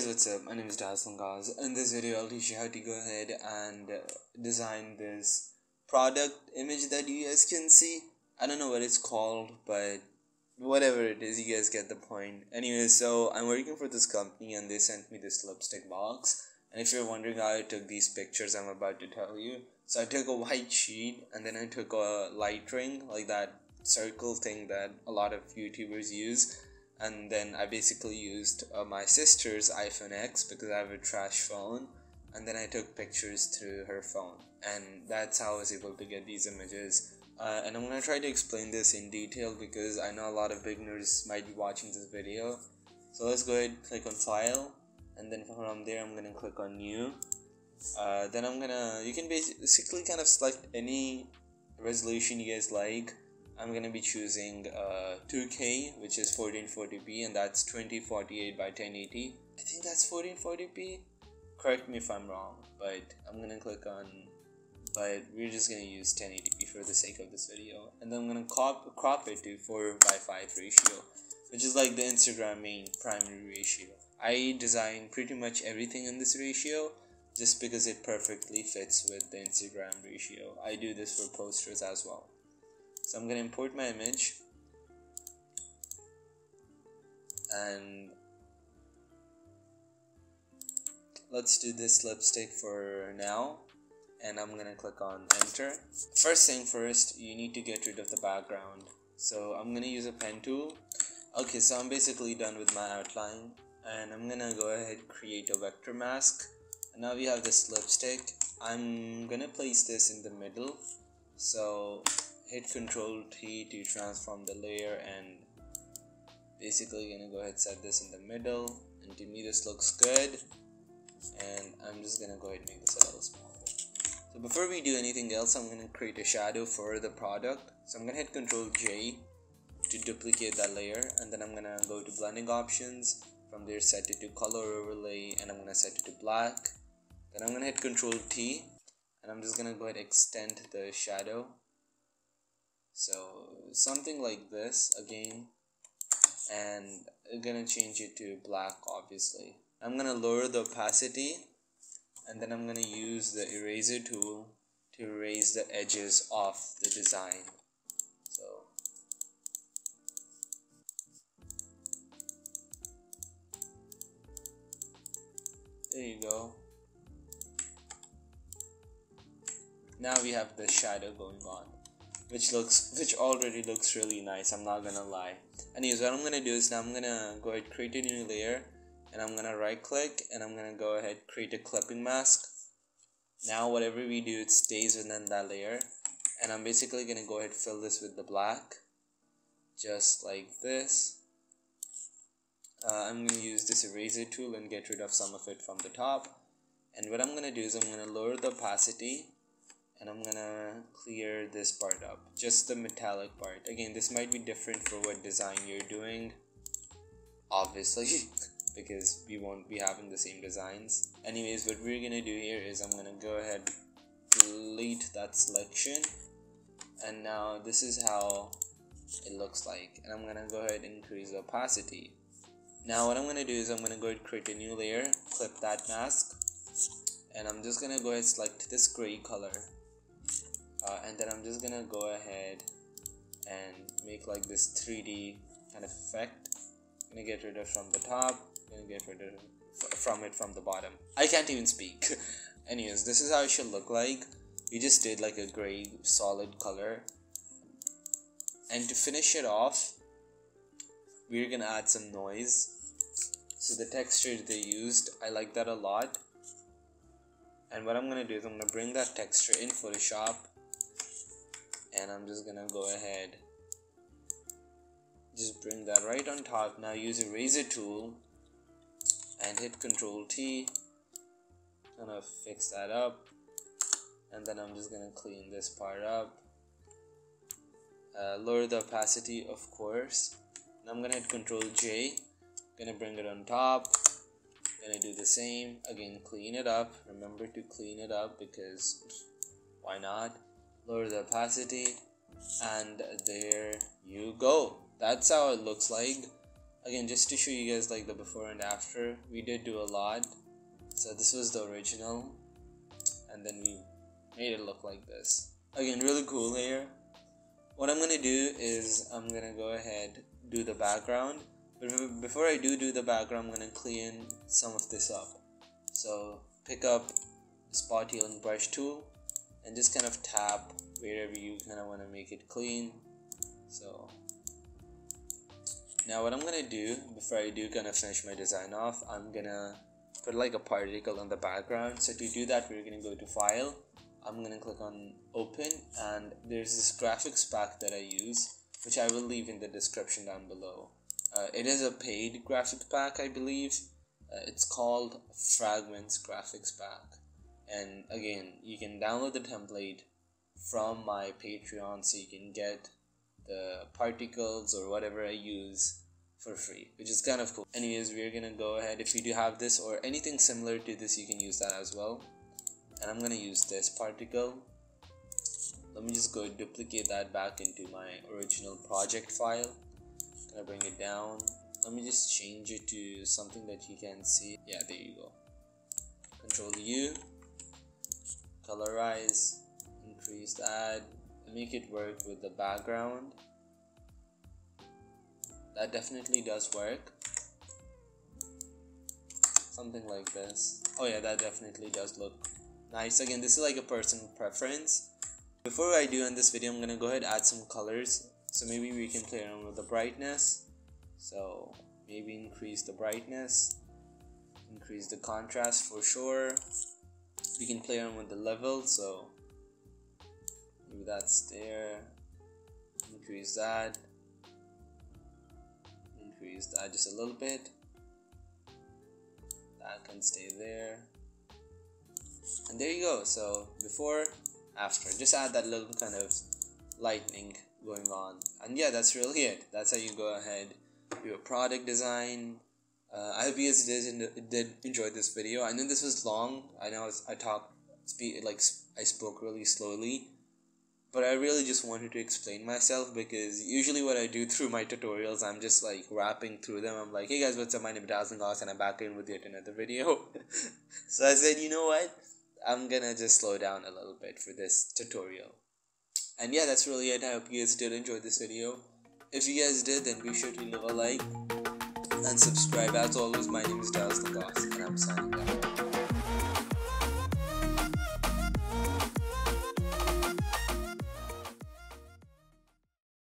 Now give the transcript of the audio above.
guys, what's up? My name is Dazzling Gauss. In this video, I'll teach you how to go ahead and uh, design this product image that you guys can see. I don't know what it's called, but whatever it is, you guys get the point. Anyway, so I'm working for this company and they sent me this lipstick box. And if you're wondering how I took these pictures, I'm about to tell you. So I took a white sheet and then I took a light ring, like that circle thing that a lot of YouTubers use and then I basically used uh, my sister's iPhone X because I have a trash phone. And then I took pictures through her phone. And that's how I was able to get these images. Uh, and I'm gonna try to explain this in detail because I know a lot of beginners might be watching this video. So let's go ahead click on file. And then from there I'm gonna click on new. Uh, then I'm gonna you can basically kind of select any resolution you guys like I'm gonna be choosing uh, 2K which is 1440p and that's 2048 by 1080 I think that's 1440p correct me if I'm wrong but I'm gonna click on but we're just gonna use 1080p for the sake of this video. And then I'm gonna crop, crop it to 4 by 5 ratio which is like the Instagram main primary ratio. I design pretty much everything in this ratio just because it perfectly fits with the Instagram ratio. I do this for posters as well so I'm gonna import my image. And let's do this lipstick for now. And I'm gonna click on enter. First thing first you need to get rid of the background. So I'm gonna use a pen tool. Okay so I'm basically done with my outline. And I'm gonna go ahead create a vector mask. And now we have this lipstick. I'm gonna place this in the middle. So hit Control T to transform the layer and basically gonna go ahead set this in the middle. And to me this looks good. And I'm just gonna go ahead and make this a little smaller. So before we do anything else I'm gonna create a shadow for the product. So I'm gonna hit Control J to duplicate that layer. And then I'm gonna go to blending options. From there set it to color overlay and I'm gonna set it to black. Then I'm gonna hit Control T and I'm just gonna go ahead and extend the shadow so something like this again and I'm gonna change it to black obviously. I'm gonna lower the opacity and then I'm gonna use the eraser tool to erase the edges of the design. So there you go. Now we have the shadow going on which looks which already looks really nice i'm not gonna lie. Anyways what i'm gonna do is now i'm gonna go ahead create a new layer and i'm gonna right click and i'm gonna go ahead create a clipping mask. Now whatever we do it stays within that layer and i'm basically gonna go ahead fill this with the black just like this. Uh, I'm going to use this eraser tool and get rid of some of it from the top. And what I'm going to do is I'm going to lower the opacity and I'm gonna clear this part up. Just the metallic part. Again this might be different for what design you're doing obviously because we won't be having the same designs. Anyways what we're gonna do here is I'm gonna go ahead delete that selection and now this is how it looks like and I'm gonna go ahead and increase the opacity. Now what I'm gonna do is I'm gonna go ahead and create a new layer clip that mask and I'm just gonna go ahead and select this gray color uh, and then I'm just gonna go ahead and make like this 3D kind of effect. I'm gonna get rid of from the top gonna get rid of from it from the bottom. I can't even speak. Anyways this is how it should look like. We just did like a gray solid color. And to finish it off we're gonna add some noise. So the texture they used I like that a lot. And what I'm gonna do is I'm gonna bring that texture in Photoshop and I'm just gonna go ahead. Just bring that right on top. Now use eraser tool and hit control T. Gonna fix that up. And then I'm just gonna clean this part up. Uh, lower the opacity of course. Now I'm gonna hit control J. Gonna bring it on top. Gonna do the same. Again clean it up. Remember to clean it up because why not lower the opacity and there you go. That's how it looks like. Again just to show you guys like the before and after we did do a lot. So this was the original and then we made it look like this. Again really cool here. What I'm gonna do is I'm gonna go ahead do the background. But before I do do the background I'm gonna clean some of this up. So pick up spot healing brush tool and just kind of tap wherever you kind of want to make it clean. So now what I'm gonna do before I do kind of finish my design off I'm gonna put like a particle on the background. So to do that we're gonna go to file. I'm gonna click on open and there's this graphics pack that I use which I will leave in the description down below. Uh, it is a paid graphics pack I believe. Uh, it's called fragments graphics pack and again you can download the template from my patreon so you can get the particles or whatever i use for free which is kind of cool. Anyways we're gonna go ahead. If you do have this or anything similar to this you can use that as well. And i'm gonna use this particle. Let me just go duplicate that back into my original project file. Gonna bring it down. Let me just change it to something that you can see. Yeah there you go. Control u colorize increase that make it work with the background. That definitely does work. Something like this. Oh yeah that definitely does look nice. Again this is like a personal preference. Before I do end this video I'm gonna go ahead and add some colors. So maybe we can play around with the brightness. So maybe increase the brightness. Increase the contrast for sure we can play around with the level so maybe that's there increase that increase that just a little bit. That can stay there. And there you go so before after just add that little kind of lightning going on. And yeah that's really it. That's how you go ahead do a product design uh, I hope you guys did did enjoy this video. I know this was long. I know I talked speak like I spoke really slowly, but I really just wanted to explain myself because usually what I do through my tutorials, I'm just like rapping through them. I'm like, hey guys, what's up? My name is Dazzling Gauss, and I'm back in with yet another video. so I said, you know what? I'm gonna just slow down a little bit for this tutorial. And yeah, that's really it. I hope you guys did enjoy this video. If you guys did, then be sure to leave a like and subscribe. As always, my name is Dazzling Gauss, and I'm signing out.